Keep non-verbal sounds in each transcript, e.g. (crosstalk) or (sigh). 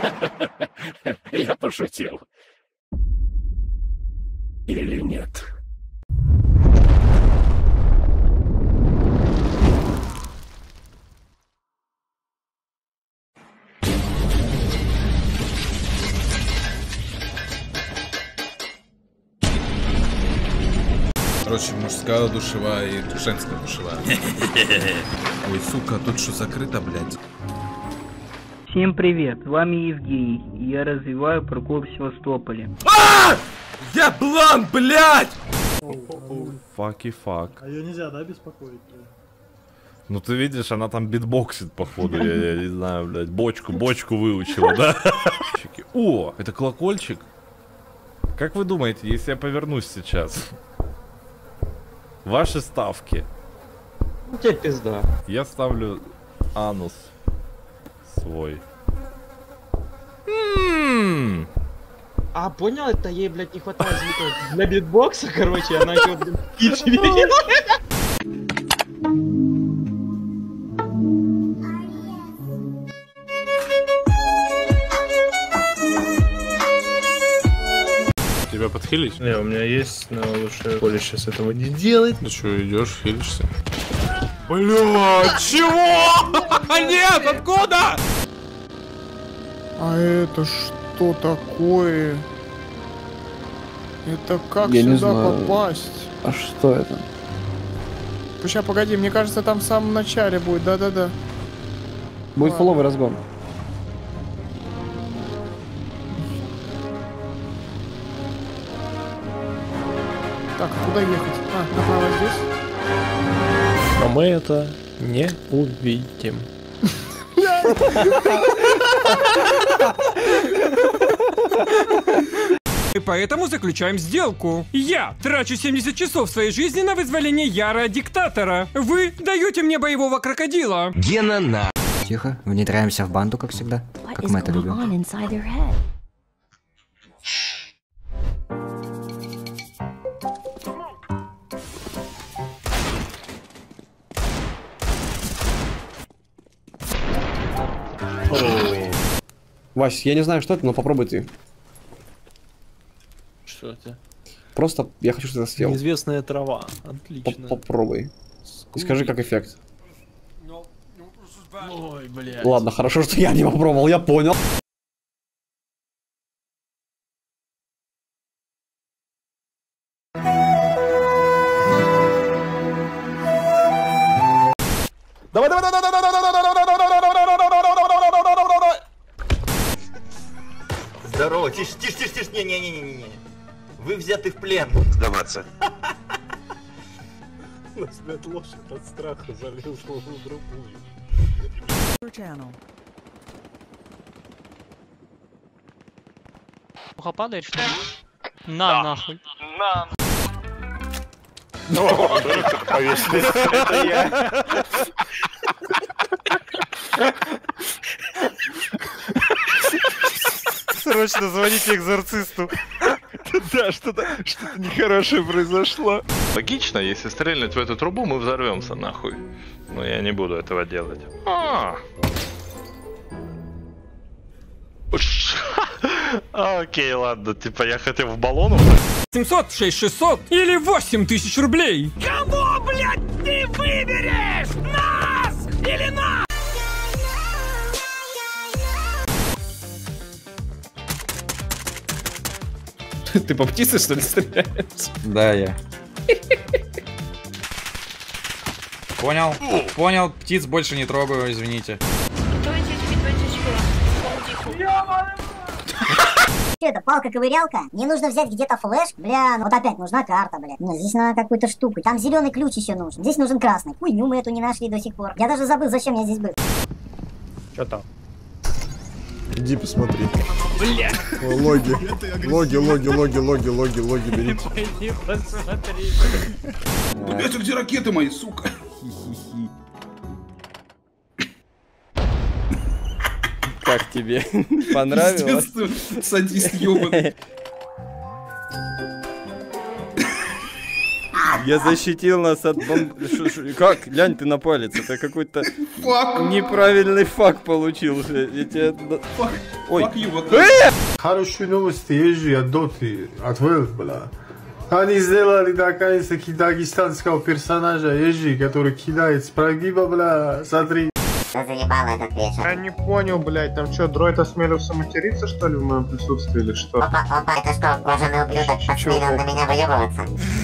(laughs) Я пошутил. Или нет? Короче, мужская душевая и женская душевая. (laughs) Ой, сука, тут что закрыто, блядь? Всем привет, с вами Евгений, и я развиваю паркур в Севастополе. Еблан, блядь! Fucky fuck. А ее нельзя, да, беспокоить? Ну ты видишь, она там битбоксит, походу, я, я не знаю, блядь, бочку, бочку выучила, да? О, это колокольчик? Как вы думаете, если я повернусь сейчас? Ваши ставки. Тебе пизда. Я ставлю анус свой. А, понял, это ей, блядь, не хватает звуков для битбокса, короче, она еще, пич видела. Тебя подхилить? Не, у меня есть, но лучше Коля сейчас этого не делать. Ну что, идешь, хилишься? Бля, чего? (laughs) Нет, откуда? А это что такое? Это как Я сюда попасть? А что это? Сейчас, погоди, мне кажется, там в самом начале будет, да-да-да. Будет Ладно. фуловый разгон. Так, а куда ехать? А, направо здесь? Но мы это не увидим. (laughs) И поэтому заключаем сделку. Я трачу 70 часов своей жизни на вызволение Яра диктатора. Вы даете мне боевого крокодила. Тихо, внедряемся в банду, как всегда. Как мы это любим. Вась, я не знаю, что это, но попробуй ты. Что это? Просто я хочу, чтобы ты съел. Неизвестная трава. Отлично. Попробуй. И скажи, как эффект. Ой, блядь. Ладно, хорошо, что я не попробовал, я понял. Давай, давай, давай, давай, давай, давай, давай, давай. Тише, тише, тише, тише, не-не-не-не-не. Вы взяты в плен. Сдаваться. Нас, блядь, лошадь от страха залил в другую. Муха падает, что ли? На, нахуй. (laughs) Это я. (laughs) Срочно звоните экзорцисту. (laughs) Да, что-то что нехорошее произошло. Логично, если стрельнуть в эту трубу, мы взорвемся нахуй. Но я не буду этого делать. А. (laughs) Окей, ладно, типа я хотел в баллон. 700, 6600 или 8000 рублей. Кого, блядь, ты выберешь? Нас или нас? (laughs) Ты по птице, что ли, стреляешь? Да, я. Понял, понял, птиц больше не трогаю, извините. Что это, палка-ковырялка? Мне нужно взять где-то флеш. Бля, ну вот опять нужна карта, бля. Ну, здесь надо какую-то штуку. Там зеленый ключ еще нужен. Здесь нужен красный. Хуйню мы эту не нашли до сих пор. Я даже забыл, зачем я здесь был. Что там? Иди посмотри. Бля. Логи. Логи, логи, логи, логи, логи, логи берите. Пойди посмотри. Это где ракеты мои, сука? Как тебе? (laughs) Понравилось? Садист ёбаный. (laughs) Я защитил нас от бомб... Как? Глянь ты на палец, это какой-то неправильный факт получился. Я тебя... Ой. Э! Хорошие новости, езжи от Доты, от Valve, бля. Они сделали наконец-таки дагестанского персонажа Ежи, который кидает справедливо, бля, смотри. Я не понял, блядь, там что, дроид осмелился материться, что ли, в моем присутствии, или что? Опа, опа, это что, кожаный ублюдок посмелил на меня выебываться? (laughs)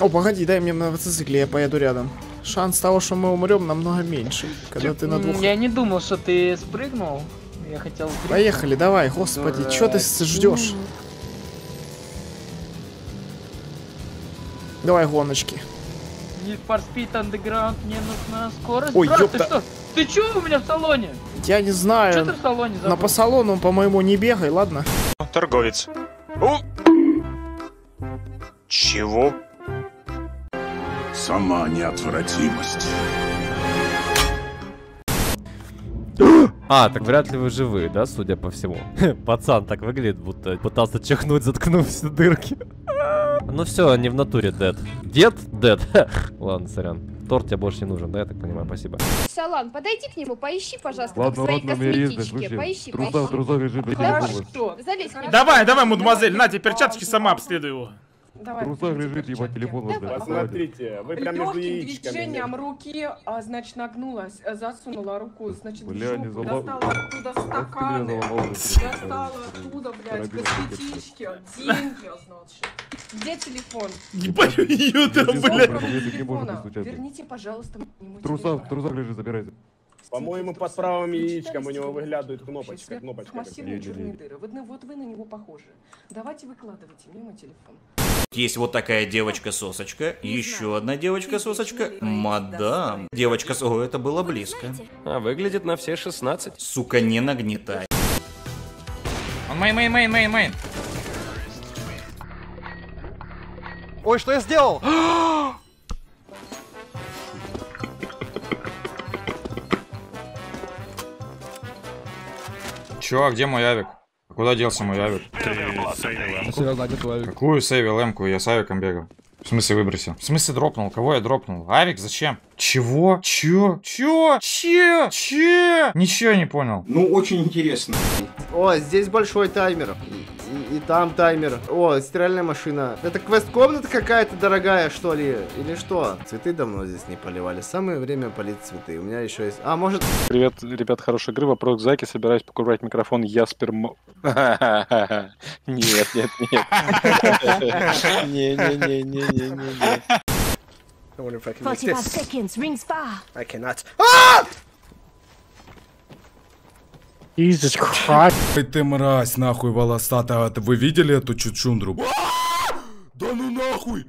О, погоди, дай мне на мотоцикле, я поеду рядом. Шанс того, что мы умрем, намного меньше, когда ты на двух... Я не думал, что ты спрыгнул. Я хотел... Поехали, давай, господи, чё ты ждешь? Давай гоночки. Need for Speed Underground, мне нужна скорость. Ой, Брат, ёпта. ты что? Ты чё у меня в салоне? Я не знаю. Чё ты в салоне Но забыл? по салону, по-моему, не бегай, ладно? Торговец. Чего? Сама неотвратимость. А, так вряд ли вы живы, да, судя по всему? (laughs) Пацан так выглядит, будто пытался чихнуть, заткнув все дырки. (laughs) Ну все, не в натуре дед. Дед? Дед. (laughs) Ладно, сорян. Торт тебе больше не нужен, да, я так понимаю, спасибо. Салан, подойди к нему, поищи, пожалуйста, Ладно, там свои ладно, резать, косметички. Поищи, Труса- поищи. труса лежит, блядь, Да. Давай, давай, мадемуазель, на тебе перчатки, сама обследуй его. Давай. лежит, ебать, телефон Посмотрите, вы прям между яичками. движением руки, а, значит, нагнулась, а, засунула руку, значит, в Бля, не залом- достала оттуда стаканы, достала оттуда, блядь, косметички, деньги, значит. Где телефон? Ебать, ее там, блядь. Верните, пожалуйста, ему Труса, телефон. в трусах лежит, забирайте. По-моему, под правым яичком у него выглядывает кнопочка. Кнопочка. Массивные черные дыры. Вот, вот вы на него похожи. Давайте выкладывайте мне мой телефон. Есть вот такая девочка-сосочка, еще одна девочка-сосочка, мадам. Девочка. О, это было близко. А выглядит на все 16. Сука, не нагнетай. Он main, main, main, main, main. Ой, что я сделал? (gasps) Чё, а где мой авик? А Куда делся мой авик? Какую сейвил эмку? Я с авиком бегал. В смысле выбросил? В смысле дропнул? Кого я дропнул? Авик? Зачем? Чего? Чё? Чё? Че? Че? Ничего не понял. Ну, очень интересно. О, здесь большой таймер. И, и там таймер. О, стиральная машина. Это квест-комната какая-то дорогая, что ли? Или что? Цветы давно здесь не поливали. Самое время полить цветы. У меня еще есть... А, может... Привет, ребят, хорошей игры. Вопрос к Заке. Собираюсь покупать микрофон Яспер... (laughs) Нет, нет, нет. (laughs) Не-не-не-не-не-не. I wonder if I can make 45 this. I cannot. Ah! Jesus Christ. Ой, ты мразь, нахуй, волосатая. Это Вы видели эту чучундру? Да ну нахуй!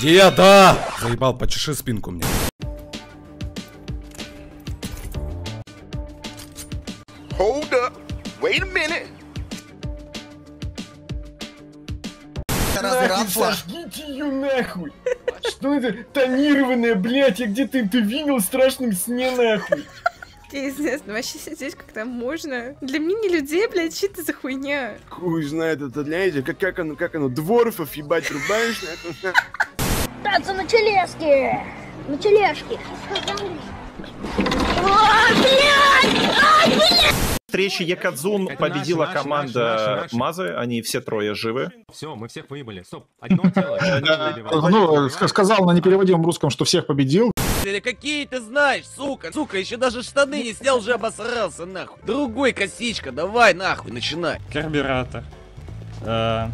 Деда! Заебал, почеши спинку мне. Hold up. Wait a minute. Сожгите ее нахуй! Что это? Тонированная, блядь, я где-то это видел в страшном сне нахуй. Пиздец, ну вообще сидеть как-то можно. Для мини-людей, блядь, что это за хуйня? Хуй знает, это для этих, как, как оно, как оно, дворфов ебать рубаешь. Танцы на тележке! На тележке! Встрече Якадзун победила наши, команда наши, наши. Мазы, они все трое живы. Все, мы всех выебали. Стоп, одно (laughs) тело. Ну, ск- сказал на непереводимом русском, что всех победил. Какие ты знаешь, сука? Сука, еще даже штаны не снял, уже обосрался, нахуй. Другой косичка, давай, нахуй, начинай. Карбюратор. э,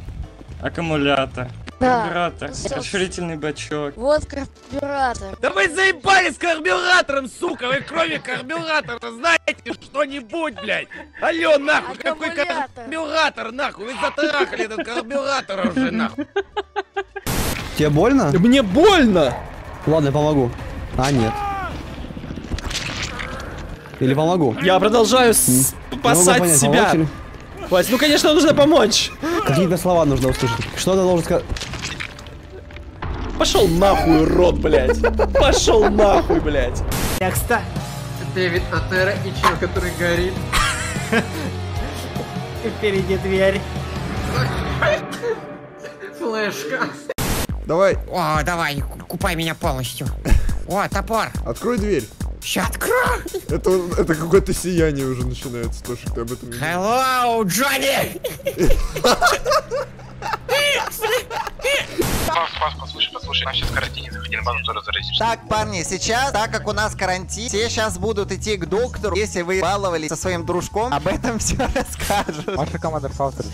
аккумулятор. Карбюратор. Расширительный бачок. Вот карбюратор. Да вы заебали с карбюратором, сука! Вы кроме карбюратора знаете что-нибудь, блядь? Алло, нахуй, какой карбюратор, нахуй? Вы затрахали этот карбюратор уже, нахуй. Тебе больно? Мне больно! Ладно, я помогу. А, нет. Или помогу? Я продолжаю спасать себя. Вась, ну конечно нужно помочь. Какие-то слова нужно услышать. Что ты должен сказать? Пошел нахуй, рот, блядь. Пошел нахуй, блядь. Текста. Дэвид Атера и чел, который горит. И впереди дверь. Флешка. Давай. О, давай, купай меня полностью. О, топор. Открой дверь. Сейчас открою. Это, это какое-то сияние уже начинается, то, что ты об этом не Hello, Джонни! Послушай, послушай, нам сейчас карантине заходи на базу, то разорись. Так, парни, сейчас, так как у нас карантин, все сейчас будут идти к доктору. Если вы баловались со своим дружком, об этом (laughs) все расскажут. Ваша команда Фаустер?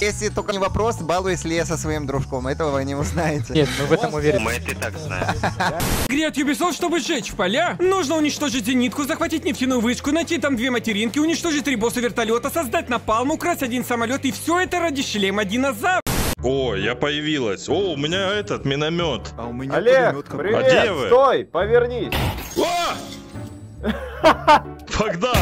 Если только не вопрос, балуюсь ли я со своим дружком, этого вы не узнаете. Нет, мы в этом уверены. Мы это и так знаем. (laughs) Игре от Ubisoft, чтобы сжечь поля, нужно уничтожить зенитку, захватить нефтяную вышку, найти там две материнки, уничтожить три босса вертолета, создать напалм, украсть один самолет, и все это ради шлема динозавра. О, я появилась. О, у меня этот миномет. А у меня Олег, привет! А где вы? Стой, повернись! (laughs) Богдан!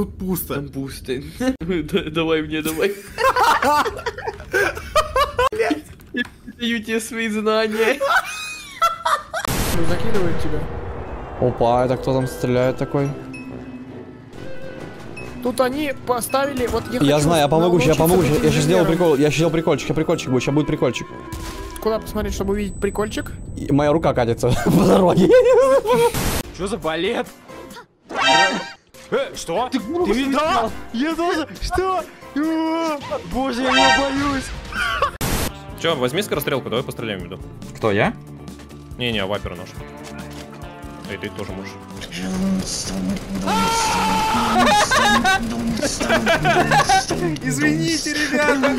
Тут пусто. Там пусто. (laughs) Давай мне, давай. Я даю тебе свои знания. Закидывают тебя. Опа, это кто там стреляет такой? Тут они поставили, вот я Я знаю, я помогу, я помогу. Я сейчас сделал инженером. прикол, я сейчас сделал прикольчик, сейчас прикольчик будет, сейчас будет прикольчик. Куда посмотреть, чтобы увидеть прикольчик? И моя рука катится (laughs) по дороге. Что за балет? (laughs) Э, что? Ты, видел? Да! Я тоже! Что? Боже, я его боюсь! Че, возьми скорострелку, давай постреляем в виду. Кто, я? Не-не, вапер наш. Эй, ты тоже можешь. Извините, ребята!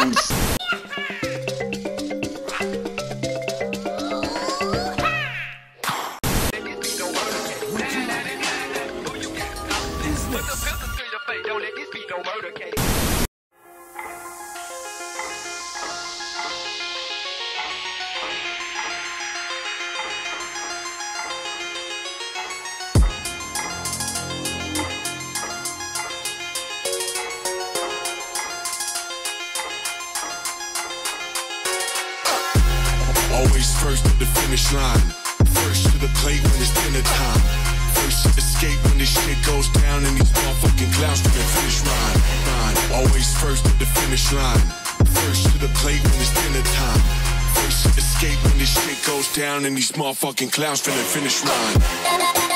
Finish line. First to the plate when it's dinner time. First to escape when this shit goes down and these motherfucking clowns to the finish line. line. Always first at the finish line. First to the plate when it's dinner time. First to escape when this shit goes down and these motherfucking clowns to the finish line.